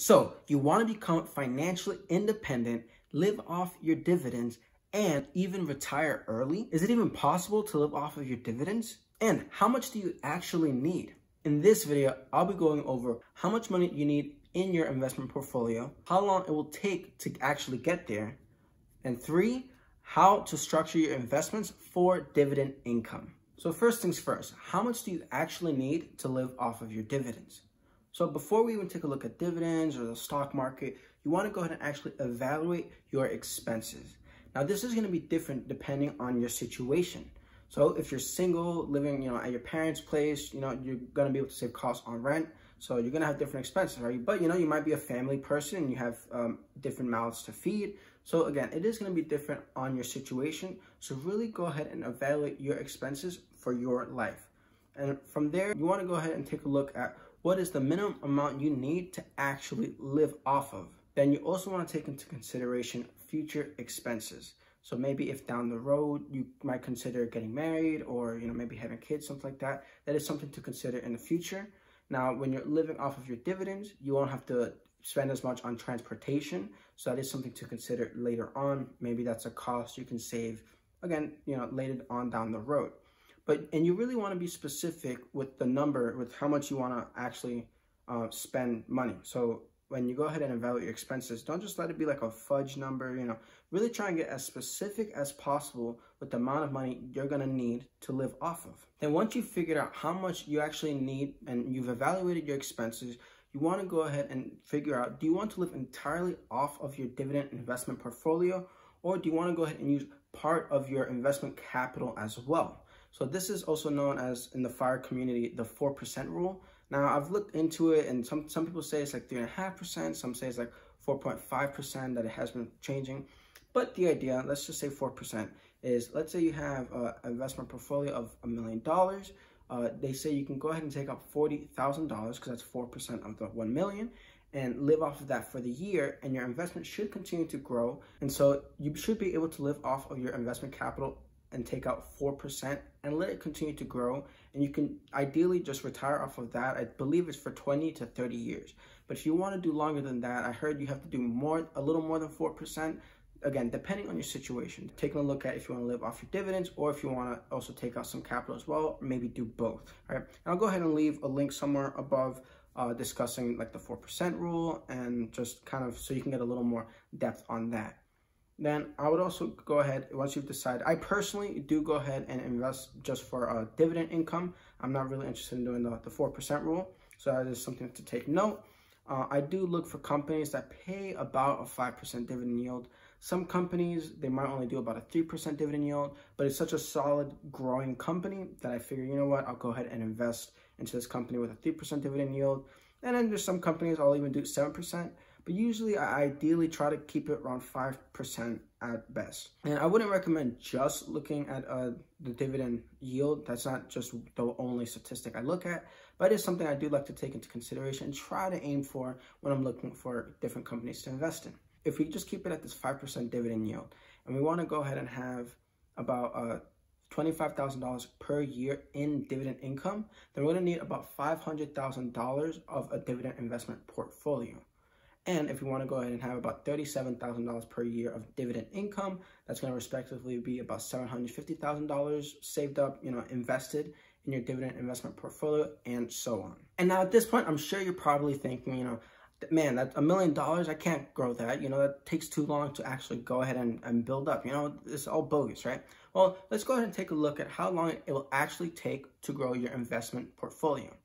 So you want to become financially independent, live off your dividends, and even retire early? Is it even possible to live off of your dividends? And how much do you actually need? In this video, I'll be going over how much money you need in your investment portfolio, how long it will take to actually get there, and three, how to structure your investments for dividend income. So first things first, how much do you actually need to live off of your dividends? So before we even take a look at dividends or the stock market, you want to go ahead and actually evaluate your expenses. Now this is going to be different depending on your situation. So if you're single, living, you know, at your parents' place, you know, you're going to be able to save costs on rent. So you're going to have different expenses, right? But, you know, you might be a family person and you have um, different mouths to feed. So again, it is going to be different on your situation. So really go ahead and evaluate your expenses for your life. And from there, you want to go ahead and take a look at what is the minimum amount you need to actually live off of. Then you also want to take into consideration future expenses. So maybe if down the road you might consider getting married or you know maybe having kids, something like that, that is something to consider in the future. Now, when you're living off of your dividends, you won't have to spend as much on transportation. So that is something to consider later on. Maybe that's a cost you can save again, you know, later on down the road. But, and you really want to be specific with the number, with how much you want to actually uh, spend money. So when you go ahead and evaluate your expenses, don't just let it be like a fudge number, you know, really try and get as specific as possible with the amount of money you're going to need to live off of. Then once you've figured out how much you actually need and you've evaluated your expenses, you want to go ahead and figure out, do you want to live entirely off of your dividend investment portfolio or do you want to go ahead and use part of your investment capital as well? So this is also known as in the fire community, the 4% rule. Now I've looked into it and some, some people say it's like 3.5%, some say it's like 4.5% that it has been changing. But the idea, let's just say 4%, is let's say you have an investment portfolio of a million dollars. Uh, they say you can go ahead and take out $40,000 because that's 4% of the 1 million and live off of that for the year and your investment should continue to grow. And so you should be able to live off of your investment capital and take out 4% and let it continue to grow. And you can ideally just retire off of that. I believe it's for 20 to 30 years. But if you want to do longer than that, I heard you have to do more, a little more than 4%. Again, depending on your situation, taking a look at if you want to live off your dividends or if you want to also take out some capital as well, maybe do both. All right. And I'll go ahead and leave a link somewhere above uh, discussing like the 4% rule and just kind of so you can get a little more depth on that then I would also go ahead, once you've decided, I personally do go ahead and invest just for uh, dividend income. I'm not really interested in doing the, the 4% rule. So that is something to take note. Uh, I do look for companies that pay about a 5% dividend yield. Some companies, they might only do about a 3% dividend yield, but it's such a solid growing company that I figure, you know what, I'll go ahead and invest into this company with a 3% dividend yield. And then there's some companies I'll even do 7%. But usually I ideally try to keep it around 5% at best. And I wouldn't recommend just looking at uh, the dividend yield. That's not just the only statistic I look at, but it's something I do like to take into consideration and try to aim for when I'm looking for different companies to invest in. If we just keep it at this 5% dividend yield, and we want to go ahead and have about uh, $25,000 per year in dividend income, then we're to need about $500,000 of a dividend investment portfolio. And if you want to go ahead and have about $37,000 per year of dividend income, that's going to respectively be about $750,000 saved up, you know, invested in your dividend investment portfolio and so on. And now at this point, I'm sure you're probably thinking, you know, man, that a million dollars, I can't grow that. You know, that takes too long to actually go ahead and, and build up. You know, it's all bogus, right? Well, let's go ahead and take a look at how long it will actually take to grow your investment portfolio.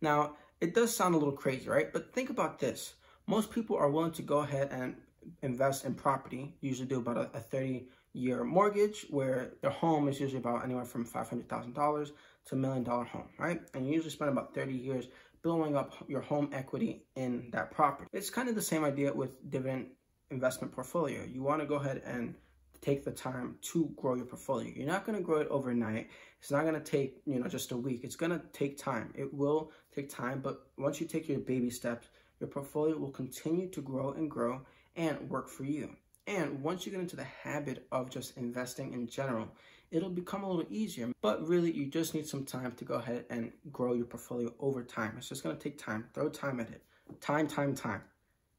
Now, it does sound a little crazy, right? But think about this most people are willing to go ahead and invest in property, usually do about a, a 30 year mortgage where their home is usually about anywhere from $500,000 to a million dollar home, right? And you usually spend about 30 years building up your home equity in that property. It's kind of the same idea with dividend investment portfolio. You want to go ahead and take the time to grow your portfolio. You're not going to grow it overnight. It's not going to take, you know, just a week. It's going to take time. It will take time, but once you take your baby steps, your portfolio will continue to grow and grow and work for you. And once you get into the habit of just investing in general, it'll become a little easier. But really, you just need some time to go ahead and grow your portfolio over time. It's just going to take time. Throw time at it. Time, time, time.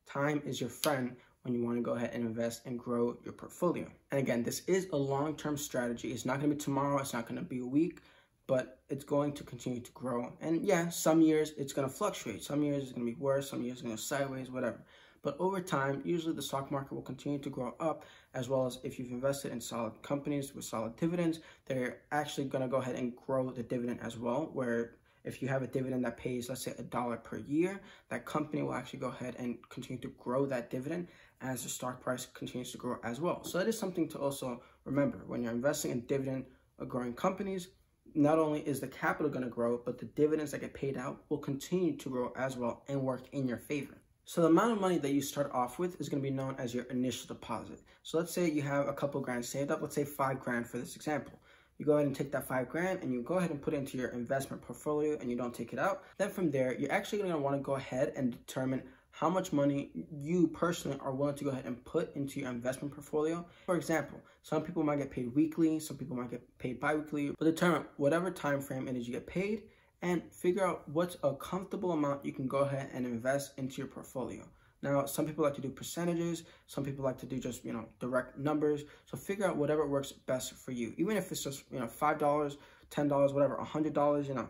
time is your friend when you want to go ahead and invest and grow your portfolio. And again, this is a long-term strategy. It's not going to be tomorrow. It's not going to be a week, but it's going to continue to grow. And yeah, some years it's going to fluctuate. Some years it's going to be worse. Some years it's going to sideways, whatever. But over time, usually the stock market will continue to grow up, as well as if you've invested in solid companies with solid dividends, they're actually going to go ahead and grow the dividend as well, where if you have a dividend that pays, let's say, a dollar per year, that company will actually go ahead and continue to grow that dividend as the stock price continues to grow as well. So that is something to also remember when you're investing in dividend growing companies. Not only is the capital going to grow, but the dividends that get paid out will continue to grow as well and work in your favor. So the amount of money that you start off with is going to be known as your initial deposit. So let's say you have a couple grand saved up, let's say five grand for this example you go ahead and take that five grand and you go ahead and put it into your investment portfolio and you don't take it out. Then from there, you're actually going to want to go ahead and determine how much money you personally are willing to go ahead and put into your investment portfolio. For example, some people might get paid weekly, some people might get paid bi-weekly, but determine whatever time frame it is you get paid and figure out what's a comfortable amount you can go ahead and invest into your portfolio. Now, some people like to do percentages. Some people like to do just, you know, direct numbers. So figure out whatever works best for you. Even if it's just, you know, $5, $10, whatever, $100, you know,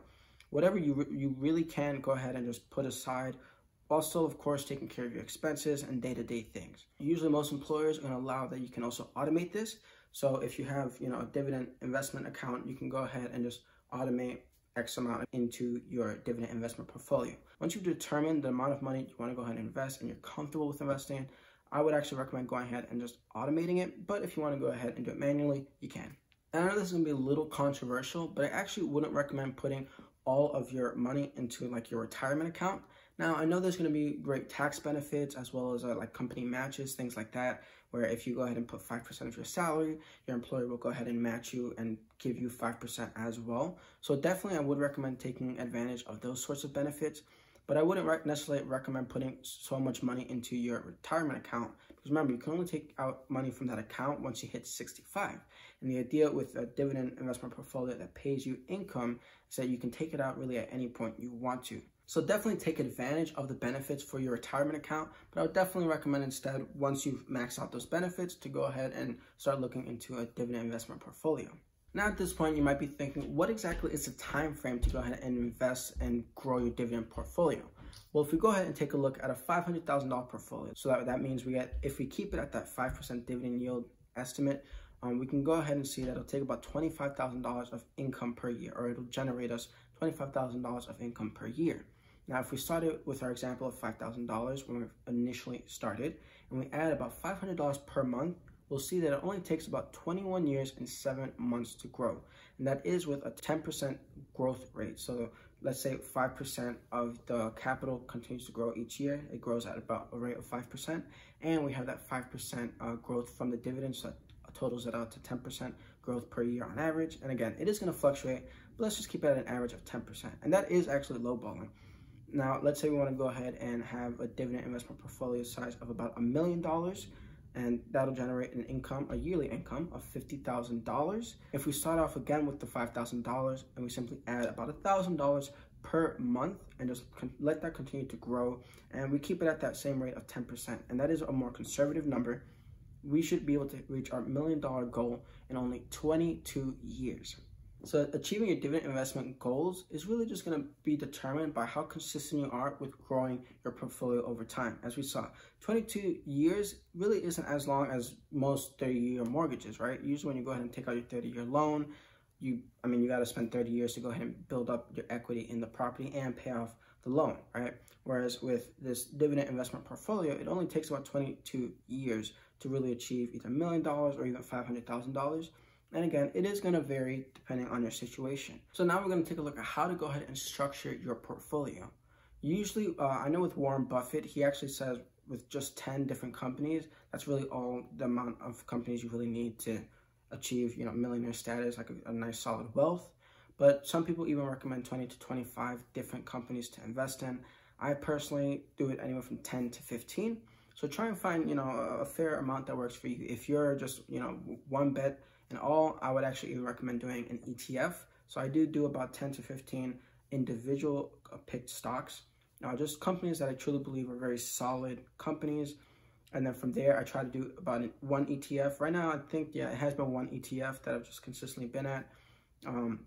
whatever you, re you really can go ahead and just put aside also, of course, taking care of your expenses and day-to-day -day things. Usually most employers are going to allow that you can also automate this. So if you have, you know, a dividend investment account, you can go ahead and just automate X amount into your dividend investment portfolio. Once you've determined the amount of money you want to go ahead and invest and you're comfortable with investing, I would actually recommend going ahead and just automating it. But if you want to go ahead and do it manually, you can. And I know this is going to be a little controversial, but I actually wouldn't recommend putting all of your money into like your retirement account. Now, I know there's going to be great tax benefits as well as uh, like company matches, things like that where if you go ahead and put 5% of your salary, your employer will go ahead and match you and give you 5% as well. So definitely I would recommend taking advantage of those sorts of benefits, but I wouldn't necessarily recommend putting so much money into your retirement account because remember, you can only take out money from that account once you hit 65. And the idea with a dividend investment portfolio that pays you income is that you can take it out really at any point you want to. So definitely take advantage of the benefits for your retirement account, but I would definitely recommend instead, once you've maxed out those benefits, to go ahead and start looking into a dividend investment portfolio. Now at this point, you might be thinking, what exactly is the time frame to go ahead and invest and grow your dividend portfolio? Well, if we go ahead and take a look at a $500,000 portfolio, so that, that means we get, if we keep it at that 5% dividend yield estimate, um, we can go ahead and see that it'll take about $25,000 of income per year, or it'll generate us $25,000 of income per year. Now, if we started with our example of $5,000 when we initially started, and we add about $500 per month, we'll see that it only takes about 21 years and seven months to grow. And that is with a 10% growth rate. So let's say 5% of the capital continues to grow each year. It grows at about a rate of 5%. And we have that 5% uh, growth from the dividends that totals it out to 10% growth per year on average. And again, it is going to fluctuate, but let's just keep it at an average of 10%. And that is actually lowballing. Now, let's say we want to go ahead and have a dividend investment portfolio size of about a million dollars, and that'll generate an income, a yearly income of $50,000. If we start off again with the $5,000 and we simply add about $1,000 per month and just let that continue to grow, and we keep it at that same rate of 10%, and that is a more conservative number, we should be able to reach our million dollar goal in only 22 years. So achieving your dividend investment goals is really just going to be determined by how consistent you are with growing your portfolio over time. As we saw, 22 years really isn't as long as most 30-year mortgages, right? Usually when you go ahead and take out your 30-year loan, you, I mean, you got to spend 30 years to go ahead and build up your equity in the property and pay off the loan, right? Whereas with this dividend investment portfolio, it only takes about 22 years to really achieve either a million dollars or even $500,000 and again, it is going to vary depending on your situation. So now we're going to take a look at how to go ahead and structure your portfolio. Usually, uh, I know with Warren Buffett, he actually says with just 10 different companies, that's really all the amount of companies you really need to achieve, you know, millionaire status, like a, a nice solid wealth. But some people even recommend 20 to 25 different companies to invest in. I personally do it anywhere from 10 to 15. So try and find, you know, a fair amount that works for you. If you're just, you know, one bet and all, I would actually recommend doing an ETF. So I do do about 10 to 15 individual uh, picked stocks Now, just companies that I truly believe are very solid companies. And then from there, I try to do about one ETF. Right now, I think, yeah, it has been one ETF that I've just consistently been at. Um,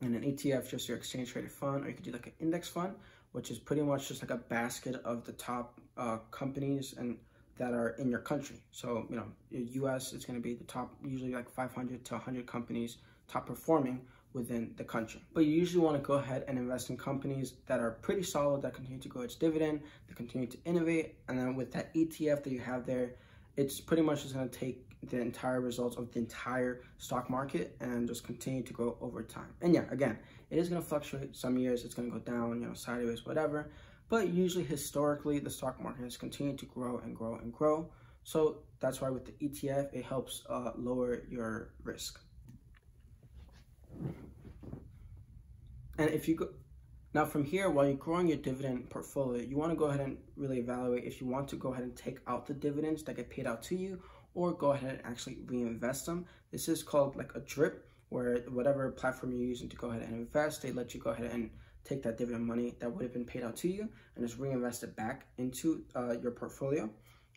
and an ETF, just your exchange traded fund, or you could do like an index fund, which is pretty much just like a basket of the top uh, companies and that are in your country. So, you know, US is going to be the top, usually like 500 to 100 companies top performing within the country. But you usually want to go ahead and invest in companies that are pretty solid, that continue to grow its dividend, that continue to innovate. And then with that ETF that you have there, it's pretty much just going to take the entire results of the entire stock market and just continue to grow over time. And yeah, again, it is going to fluctuate. Some years it's going to go down, you know, sideways, whatever. But usually, historically, the stock market has continued to grow and grow and grow. So that's why with the ETF, it helps uh, lower your risk. And if you go, now from here, while you're growing your dividend portfolio, you want to go ahead and really evaluate if you want to go ahead and take out the dividends that get paid out to you or go ahead and actually reinvest them. This is called like a drip where whatever platform you're using to go ahead and invest, they let you go ahead and take that dividend money that would have been paid out to you and just reinvest it back into uh, your portfolio.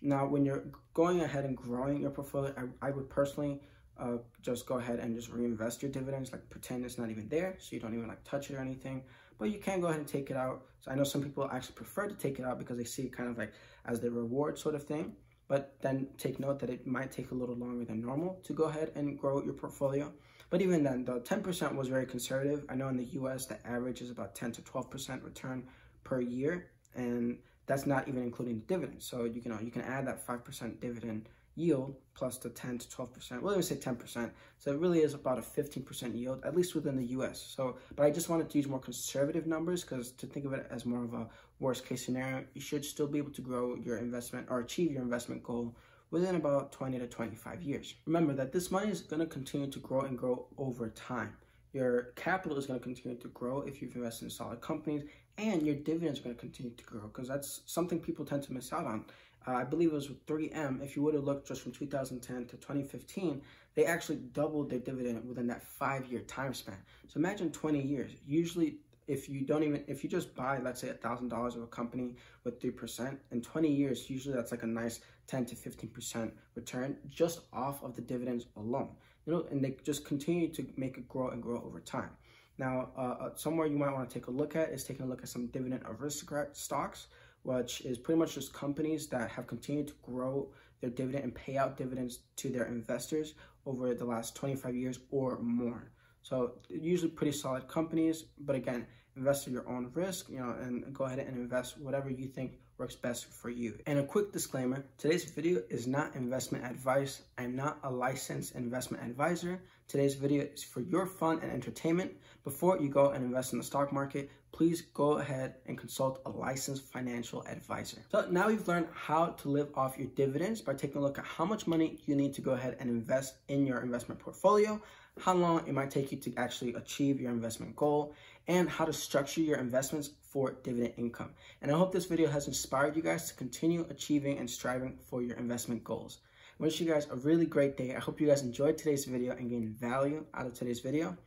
Now, when you're going ahead and growing your portfolio, I, I would personally uh, just go ahead and just reinvest your dividends, like pretend it's not even there, so you don't even like touch it or anything. But you can go ahead and take it out. So I know some people actually prefer to take it out because they see it kind of like as the reward sort of thing. But then take note that it might take a little longer than normal to go ahead and grow your portfolio. But even then, the 10% was very conservative. I know in the US, the average is about 10 to 12% return per year. And that's not even including the dividend. So you can, you can add that 5% dividend yield plus the 10 to 12%. Well, let me say 10%. So it really is about a 15% yield, at least within the US. So, but I just wanted to use more conservative numbers because to think of it as more of a worst case scenario, you should still be able to grow your investment or achieve your investment goal within about 20 to 25 years. Remember that this money is going to continue to grow and grow over time. Your capital is going to continue to grow if you've invested in solid companies, and your dividends are going to continue to grow because that's something people tend to miss out on. Uh, I believe it was with 3M. If you would have looked just from 2010 to 2015, they actually doubled their dividend within that five year time span. So imagine 20 years. Usually, if you don't even if you just buy let's say a thousand dollars of a company with three percent in 20 years usually that's like a nice 10 to 15 percent return just off of the dividends alone you know and they just continue to make it grow and grow over time. Now uh, uh somewhere you might want to take a look at is taking a look at some dividend aristocrat stocks which is pretty much just companies that have continued to grow their dividend and pay out dividends to their investors over the last 25 years or more so usually pretty solid companies, but again, invest at your own risk, you know, and go ahead and invest whatever you think works best for you. And a quick disclaimer, today's video is not investment advice. I'm not a licensed investment advisor. Today's video is for your fun and entertainment. Before you go and invest in the stock market, please go ahead and consult a licensed financial advisor. So now you've learned how to live off your dividends by taking a look at how much money you need to go ahead and invest in your investment portfolio, how long it might take you to actually achieve your investment goal, and how to structure your investments for dividend income. And I hope this video has inspired you guys to continue achieving and striving for your investment goals. I wish you guys a really great day. I hope you guys enjoyed today's video and gained value out of today's video.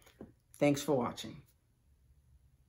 Thanks for watching.